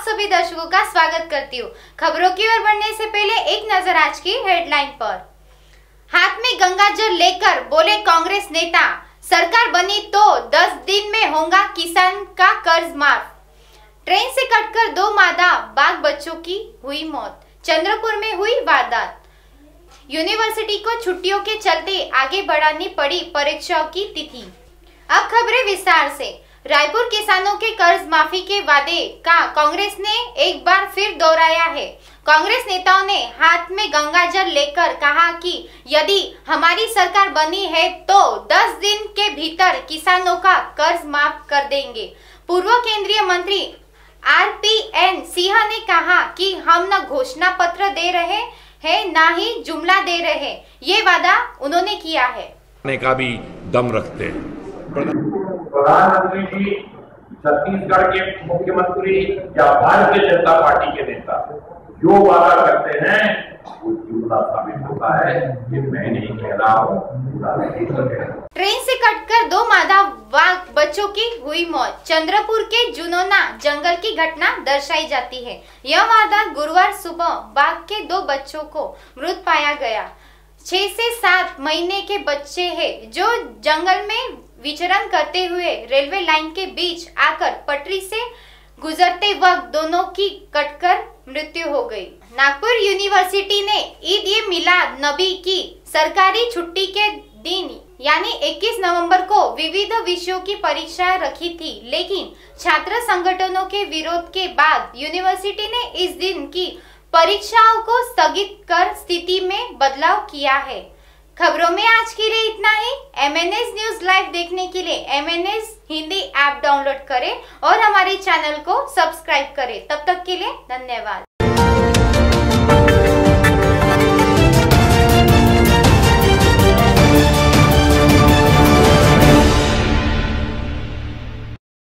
सभी दर्शकों का स्वागत करती हूँ। खबरों की ओर बढ़ने से पहले एक नज़र आज की हेडलाइन पर। हाथ में गंगा जल लेकर बोले कांग्रेस नेता, सरकार बनी तो 10 दिन में होगा किसान का कर्ज माफ़। ट्रेन से कटकर दो मादा बाघ बच्चों की हुई मौत। चंद्रपुर में हुई वारदात। यूनिवर्सिटी को छुट्टियों के चलते आगे बढ़ानी पड़ी परीक्षाओं की तिथि। अब खबरें विस्तार से। रायपुर किसानों के कर्ज माफ़ी के वादे का कांग्रेस ने एक बार फिर दोहराया है। कांग्रेस नेताओं ने हाथ में गंगा जल लेकर कहा कि यदि हमारी सरकार बनी है तो 10 दिन के भीतर किसानों का कर्ज माफ़ कर देंगे। पूर्व केंद्रीय मंत्री आर पी एन सिंह ने कहा कि हम न घोषणा पत्र दे रहे हैं, न ही जुमला दे रहे ये वादा उन्होंने किया है। का भी दम रखते हैं। प्रधानमंत्री जी, छत्तीसगढ़ के मुख्यमंत्री या भारतीय जनता पार्टी के नेता, जो वादा करते हैं, वो जुमला साबित होता है कि मैं नहीं कह रहा हूँ। ट्रेन से कटकर दो मादा बाघ बच्चों की हुई मौत। चंद्रपुर के जुनोना जंगल की घटना दर्शाई जाती है। यह वारदात गुरुवार सुबह बाघ के दो बच्चों को मृत पाया गया। छह से सात महीने के बच्चे हैं, जो जंगल में विचरण करते हुए रेलवे लाइन के बीच आकर पटरी से गुजरते वक्त दोनों की कटकर मृत्यु हो गई। नागपुर यूनिवर्सिटी ने ईद ए मिलाद नबी की सरकारी छुट्टी के दिन, यानी 21 नवंबर को विविध विषयों की परीक्षा रखी थी, लेकिन छात्र संगठनों के विरोध के बाद यूनिवर्सिटी ने इस दिन की परीक्षाओं को स्थगित कर स्थिति में बदलाव किया है खबरों में आज के लिए इतना ही। M N S news live देखने के लिए M N S Hindi app download करें और हमारे चैनल को सब्सक्राइब करें। तब तक के लिए धन्यवाद।